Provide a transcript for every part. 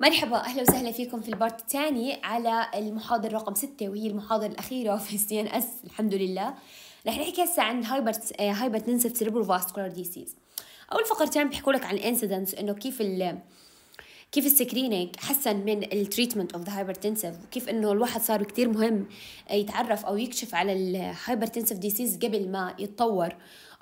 مرحبا أهلا وسهلا فيكم في ال part الثاني على المحاضرة رقم ستة وهي المحاضرة الأخيرة في ال CNS الحمد لله. رح نحكي هسه عن hyper hypertensive cerebrovascular disease أول فقرتين بيحكوا لك عن ال incidence إنه كيف ال كيف ال screening حسن من ال treatment of the hypertensive وكيف إنه الواحد صار كتير مهم يتعرف أو يكشف على ال hypertensive disease قبل ما يتطور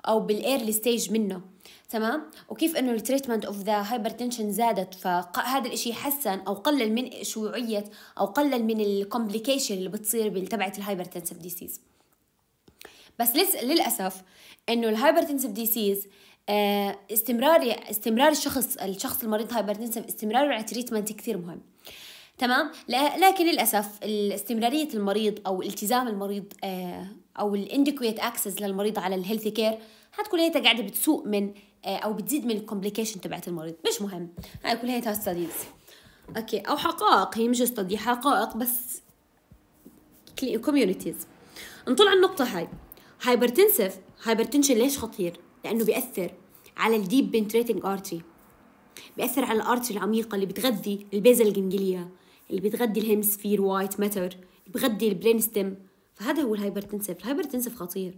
أو بال early stage منه. تمام؟ وكيف إنه ال treatment of the hypertension زادت فهذا الإشي حسن أو قلل من شيوعيه أو قلل من ال complication اللي بتصير تبعت ال hypertensive disease بس للأسف إنه ال hypertensive disease استمرار استمرار الشخص الشخص المريض hypertensive استمراره على treatment كثير مهم. تمام؟ لكن للأسف استمراريه المريض أو التزام المريض آه، أو ال inadequate access للمريض على ال health care حتكون هي قاعدة بتسوء من آه، أو بتزيد من ال complication تبعت المريض. مش مهم. هاي كلها studies okay. أو حقائق. هي مش study حقائق بس communities نطلع النقطة هاي. hypertensive hypertension ليش خطير؟ لأنه بيأثر على ال deep penetrating artery بيأثر على ال artery العميقة اللي بتغذي ال basal ganglia اللي بتغذي ال hemisphere white matter اللي بتغذي ال brain stem فهذا هو ال hypertensive ال hypertensive خطير.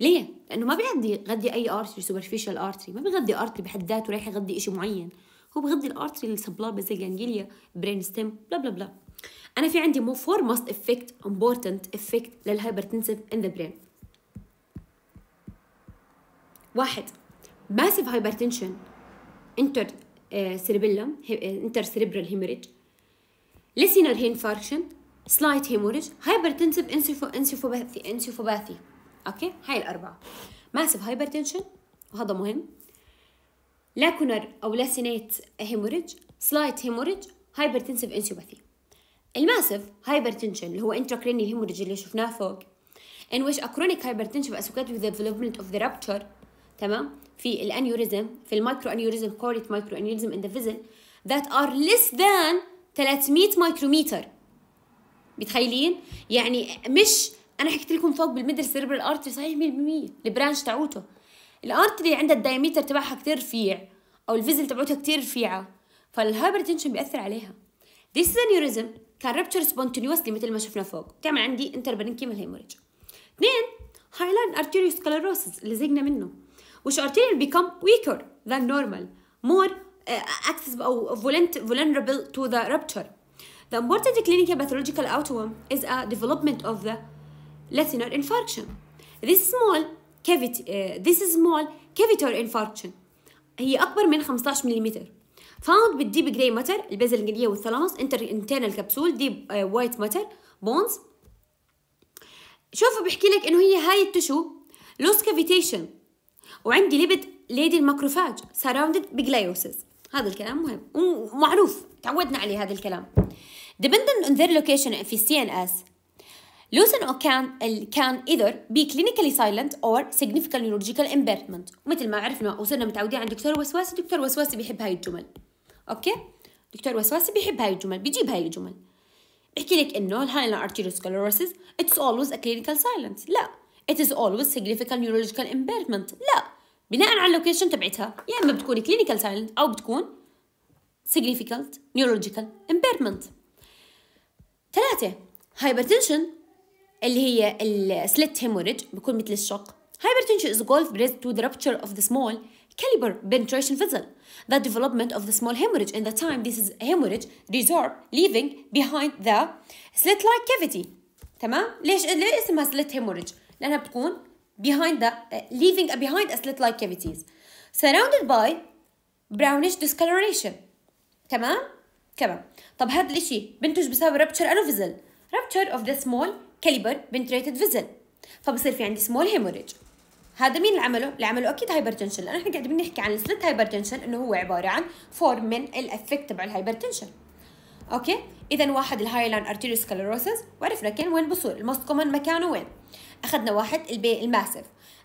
ليه؟ لأنه ما بيغذي يغذي أي artery superficial artery ما بيغذي artery بحد ذاته رايح يغذي إشي معين. هو بغذي ال artery اللي supply the ganglia brain stem bla bla bla أنا في عندي four most effect important effect لل hypertensive in the brain واحد massive hypertension انتر سيربيلم انتر سيربرال هيموريج ليسينر هينفاركشن سلايت هيموريج هايبرتنسف انسيفوباثي انسيفوباثي أوكي هاي الأربعة. ماسيف هايبرتنشن وهذا مهم. لاكونر أو لاسينيت هيموريج سلايت هيموريج هايبرتنسف انسيوباثي الماسيف هايبرتنشن اللي هو انتراكريني هيموريج اللي شفناه فوق in which a chronic hypertension associated with the development of تمام؟ في ال aneurysm في ال microaneurysm Charcot microaneurysm in the vessel that are less than 300 مايكرومتر متخيلين؟ يعني مش أنا حكيت لكم فوق بال middle cerebral artery صحيح 100% ال branch تاعوته. ال artery عندها ال diameter تبعها كتير رفيع أو ال vessel تبعتها كتير رفيعة فال hypertension بيأثر عليها. This is aneurysm can rupture spontaneously مثل ما شفنا فوق. تعمل عندي intraparenchymal hemorrhage اثنين هايلاين ارتيريوسكلروسس اللي زقنا منه. Which arterial become weaker than normal more uh, accessible أو vulnerable to the rupture the important clinical pathological outcome is a development of the latinar infarction this small cavity uh, this small cavitar infarction هي أكبر من 15 ملم found بالديب جراي ماتر البيزل الجنيه والثالاموس انتر انترنال كبسول ديب وايت ماتر pons شوفوا بحكي لك انه هي هاي ال tissue loss cavitation وعندي lipid laden ال macrophage surrounded ب gliosis. هذا الكلام مهم ومعروف تعودنا عليه هذا الكلام. Dependent on their location في CNS lesion can can either be clinically silent or significant neurological impairment. ومثل ما عرفنا وصرنا متعودين عند دكتور وسواسي دكتور وسواسي بيحب هاي الجمل. okay؟ دكتور وسواسي بيحب هاي الجمل بيجيب هاي الجمل. بحكي لك إنه ال hyaline arteriosclerosis it's always a clinical silence. لا. It is always significant neurological impairment. لا. بناء على ال location تبعتها يا اما بتكون clinical silent أو بتكون significant neurological impairment ثلاثة hypertension اللي هي ال slit hemorrhage بيكون مثل الشق hypertension also gives rise to the rupture of the small caliber penetration vessel the development of the small hemorrhage in the time this is hemorrhage resorb leaving behind the slit-like cavity تمام ليش ليه اسمها slit hemorrhage لأنها بتكون behind the uh, leaving behind a slit-like cavities surrounded by brownish discoloration. تمام؟ تمام. طب هذا الإشي بنتج بسبب rupture vessel rupture of the small caliber penetrated vessel. فبصير في عندي small hemorrhage. هذا مين اللي عمله؟ اللي عمله أكيد hypertension لأنه إحنا قاعدين بنحكي عن ال slit hypertension إنه هو عبارة عن form من ال effect تبع ال hypertension okay؟ اذا واحد ال hyaline arteriosclerosis وعرفنا كان وين بصير ال most common مكانه وين؟ أخذنا واحد ال b ال massive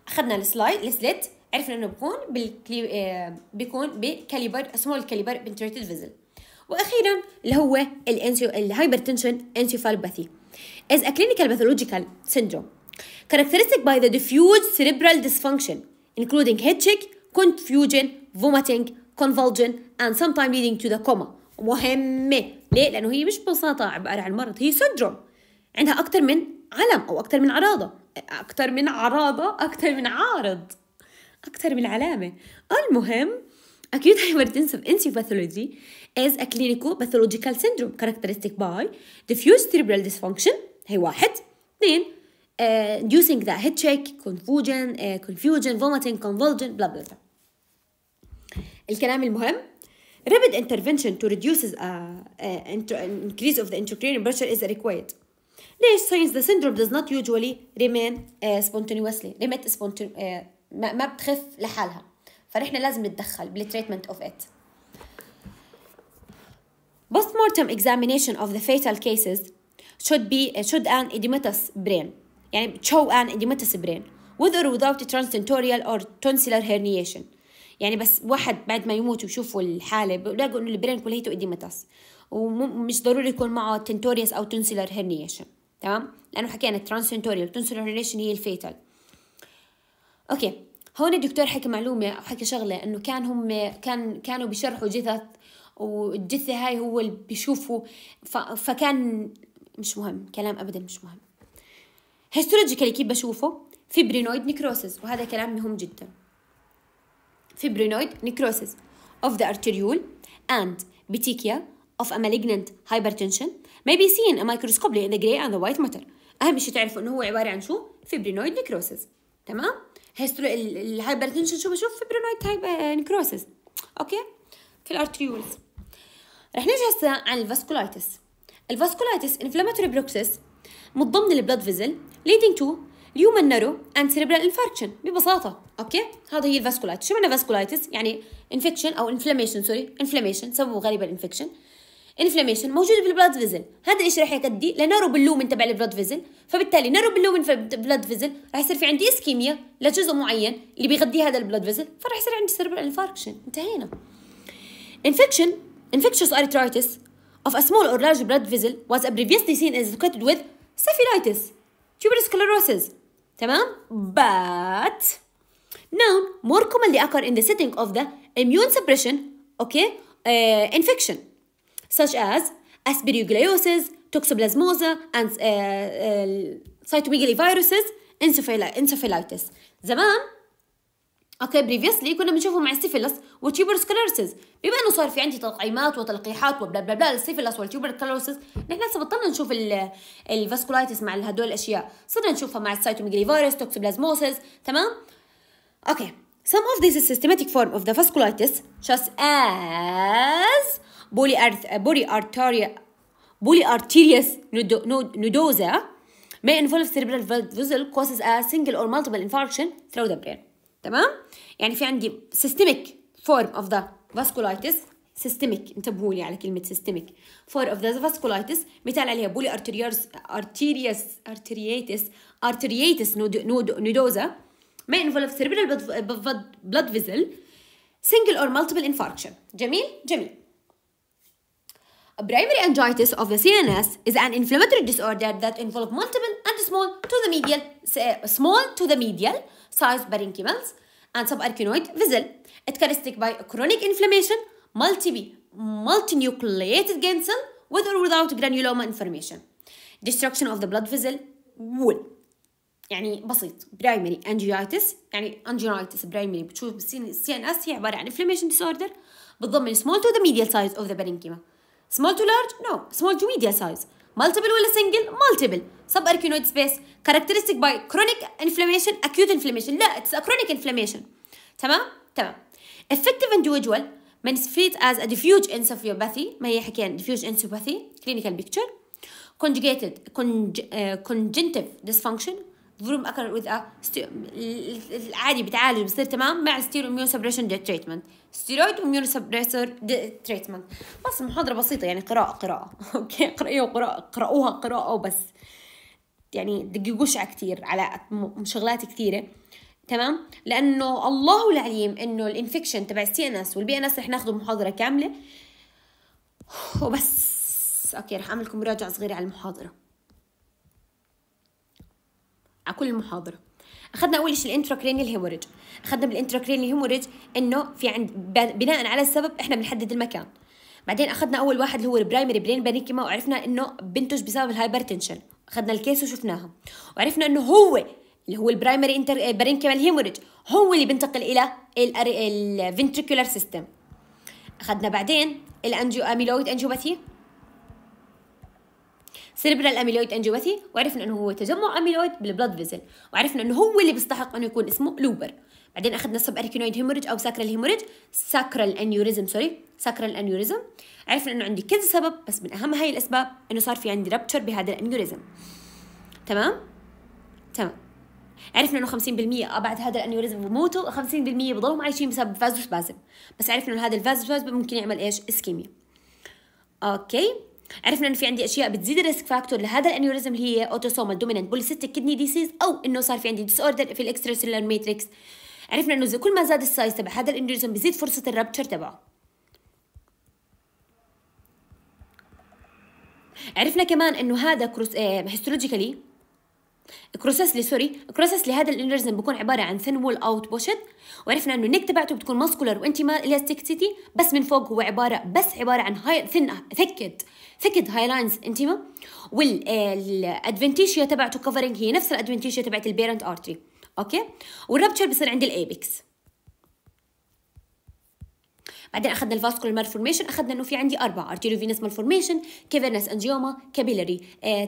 أخذنا ال slide ال slit عرفنا إنه بيكون بالكلي... آه بيكون ب caliber small caliber penetrating vessel وأخيرا اللي هو ال acute ال hypertension encephalopathy is a clinical pathological syndrome characteristic by the diffuse cerebral dysfunction including head shake confusion vomiting convulsion and sometimes leading to the coma. مهمة. ليه؟ لأنه هي مش ببساطة عبارة عن مرض هي سندروم عندها أكثر من علم أو أكثر من عراضة أكثر من عراضة أكثر من عارض أكثر من علامة المهم acute hypertensive encephalopathy is a clinical pathological syndrome characteristic by diffuse cerebral dysfunction هي واحد اثنين uh, inducing the head shake confusion uh, confusion vomiting convulsion blah blah blah الكلام المهم rapid intervention to reduce uh, uh, increase of the intracranial pressure is required ليش since the syndrome does not usually remain uh, spontaneously remit spontan uh, ما, ما بتخف لحالها فنحن لازم نتدخل بالتريتمنت اوف ات Postmortem examination of the fatal cases should be should an edematous brain يعني show an edematous brain with or without transtentorial or tonsillar herniation يعني بس واحد بعد ما يموت ويشوفوا الحالة بلاقوا إنه ال brain كليته edematous ومش ضروري يكون معه tentorial أو tonsillar herniation تمام؟ لأنه حكينا transtentorial tonsillar herniation هي ال fatal okay هون الدكتور حكى معلومة أو حكى شغلة إنه كان هم كان كانوا بيشرحوا جثث والجثة هاي هو اللي بيشوفوا فكان مش مهم كلام أبدا مش مهم. histologically كيف بشوفه؟ fibrinoid necrosis وهذا كلام مهم جدا. Fibrinoid necrosis of the arteriole and petechia of a malignant hypertension may be seen microscopically in the gray and the white matter. أهم شيء تعرفوا إنه هو عبارة عن شو؟ fibrinoid necrosis. تمام؟ histo ال hypertension شو بشوف؟ fibrinoid hyp necrosis okay؟ في ال arterioles رح نجي هسه عن ال vasculitis. ال vasculitis inflammatory process متضمن ال blood vessel leading to luminal narrow and cerebral infarction ببساطة okay؟ هذا هي ال vasculitis. شو معنى vasculitis؟ يعني infection أو inflammation sorry inflammation سببه غالبا infection inflammation موجوده في ال blood vessel هذا الشيء راح يؤدي؟ ل narrow بال lumen تبع ال blood vessel فبالتالي narrow بال lumen في ال blood vessel راح يصير في عندي ischemia لجزء معين اللي بيغذي هذا ال blood vessel فراح يصير عندي cerebral infarction انتهينا. infection infectious arteritis of a small or large blood vessel was previously seen as associated with syphilis tuberculosis. تمام but now more commonly occur in the setting of the immune suppression okay uh, infection such as aspergillosis, toxoplasmosis, and uh, uh, cytomegaloviruses, encephalitis. زمان okay previously كنا بنشوفه مع ال syphilis وال tuberculosis بما إنه صار في عندي تطعيمات وتلقيحات وبلا بلا بلا ال syphilis وال tuberculosis نحن هسه بطلنا نشوف ال vasculitis مع هدول الأشياء. صرنا نشوفها مع ال cytomegalo toxoplasmosis تمام؟ أوكي Some of these systematic form of the vasculitis, such as polyarteria polyarterious nodosa may involve cerebral vessel causes a single or multiple infarction through the brain. تمام يعني في عندي systemic form of the vasculitis systemic انتبهوا لي على كلمة systemic form of the vasculitis مثال عليها بولي arterious arterious arteriatis arteriatis nodosa may involve cerebral blood vessel single or multiple infarction جميل جميل A primary angiitis of the CNS is an inflammatory disorder that involves multiple and small to the medial small to the medial sized parenchymas and subarachnoid vessel. It's characteristic by chronic inflammation, multi multinucleated gain cell with or without granuloma information. Destruction of the blood vessel wall. يعني بسيط برايمري انجيايتس يعني انجيايتس برايمري بتشوف السي ان اس هي عباره عن انفلاميشن ديسوردر بتضمن small to the medial size of the parenchyma small to large no small to medial size multiple ولا single multiple subarachnoid space characteristic by chronic inflammation acute inflammation لا it's a chronic inflammation تمام تمام effective individual manifest as a diffuse encephalopathy ما هي حكينا diffuse encephalopathy clinical picture conjugated conjunctive dysfunction ظلم أكل a العادي بتعالج بصير تمام؟ مع ستيرو اميون سبريشن تريتمنت ستيرويد اميون سبريسر تريتمنت بس محاضرة بسيطة يعني قراءة قراءة. أوكي؟ قراءه قرأوها قراءة وبس. يعني دققوش على كثير على شغلات كثيره تمام؟ لأنه الله العليم إنه ال infection تبع ال CNS وال PNS رح ناخذه محاضرة كاملة. وبس. okay رح اعمل لكم مراجعة صغيرة على المحاضرة. على كل المحاضرة. أخذنا أول شيء ال intracranial hemorrhage أخذنا بال intracranial hemorrhage إنه في عند بناء على السبب إحنا بنحدد المكان. بعدين أخذنا أول واحد اللي هو ال primary brain parenchyma وعرفنا إنه بنتج بسبب ال hypertension أخذنا ال case وشفناها. وعرفنا إنه هو اللي هو ال primary intra parenchymal hemorrhage هو اللي بينتقل إلى ال ventricular system أخذنا بعدين ال angio amyloid angiopathy cerebral amyloid angiopathy وعرفنا إنه هو تجمع amyloid بال blood vessel وعرفنا إنه هو اللي بيستحق إنه يكون اسمه lobar. بعدين أخذنا subarachnoid hemorrhage أو saccular hemorrhage saccular aneurysm sorry saccular aneurysm عرفنا إنه عندي كذا سبب بس من أهم هاي الأسباب إنه صار في عندي rupture بهذا ال aneurysm تمام؟ تمام. عرفنا إنه 50% بعد هذا ال aneurysm بموتوا 50% بضلوا عايشين بسبب vasospasm بس عرفنا إنه هذا ال vasospasm ممكن يعمل إيش؟ ischemia okay عرفنا انه في عندي أشياء بتزيد ال risk factor لهذا ال aneurysm اللي هي autosomal dominant polycystic kidney disease أو إنه صار في عندي disorder في ال extracellular matrix عرفنا إنه كل ما زاد ال size تبع هذا ال aneurysm بزيد فرصة ال rupture تبعه. عرفنا كمان إنه هذا gross histologically grossly sorry grossly هذا ال aneurysm بيكون عبارة عن thin wall outpouched وعرفنا إنه ال neck تبعته بتكون muscular و intimal elasticity بس من فوق هو عبارة بس عبارة عن هاي thin thickened thickened hyalinized intima وال adventitia تبعته covering هي نفس ال adventitia تبعت ال parent artery okay؟ وال rupture بصير عند ال apex بعدين أخذنا ال vascular malformation أخذنا إنه في عندي أربعة arteriovenous malformation cavernous angioma capillary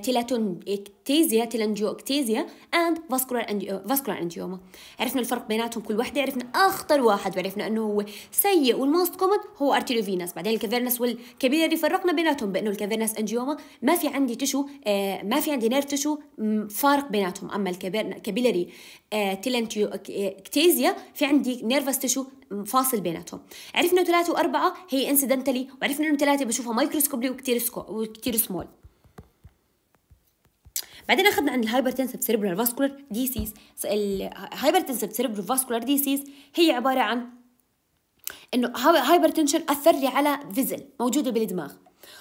تيلاتون اكتيزيا telangiectasia and vascular vascular angioma عرفنا الفرق بيناتهم كل وحدة عرفنا أخطر واحد وعرفنا إنه هو سيء وال most common هو arteriovenous بعدين ال cavernous وال capillary فرقنا بيناتهم بأنه ال cavernous angioma ما في عندي tissue آه ما في عندي nerve tissue فارق بيناتهم. أما ال capillary آه telangiectasia في عندي nervous tissue فاصل بيناتهم. عرفنا ثلاثة وأربعة هي incidentally وعرفنا إنه ثلاثة بشوفها microscopically وكتير سكو وكتير سمول بعدين أخذنا عن ال hypertensive cerebrovascular disease ال hypertensive cerebrovascular disease هي عبارة عن إنه hypertension أثر لي على vessel موجودة بالدماغ.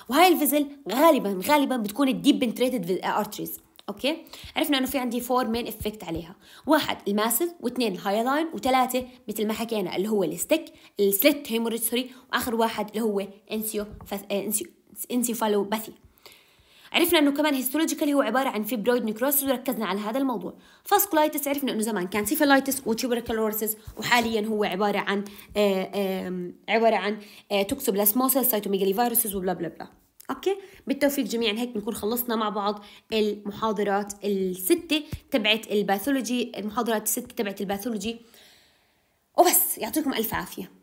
وهاي ال vessel غالبا غالبا بتكون ال deep penetrated arteries okay؟ عرفنا إنه في عندي four main effect عليها. واحد ال muscle واثنين ال hyaline وثلاثة مثل ما حكينا اللي هو ال stick ال slit hemorrhage sorry. وآخر واحد اللي هو انسيو انسيو encephalopathy عرفنا إنه كمان histologically هو عبارة عن fibrinoid necrosis وركزنا على هذا الموضوع. vasculitis عرفنا إنه زمان كان syphilis و tuberculosis وحاليا هو عبارة عن آه عبارة عن آه toxoplasmosis cytomegaloviruses وبلا بلا بلا. okay؟ بالتوفيق جميعا. هيك بنكون خلصنا مع بعض المحاضرات الستة تبعت ال pathology المحاضرات الستة تبعت ال pathology. وبس يعطيكم ألف عافية.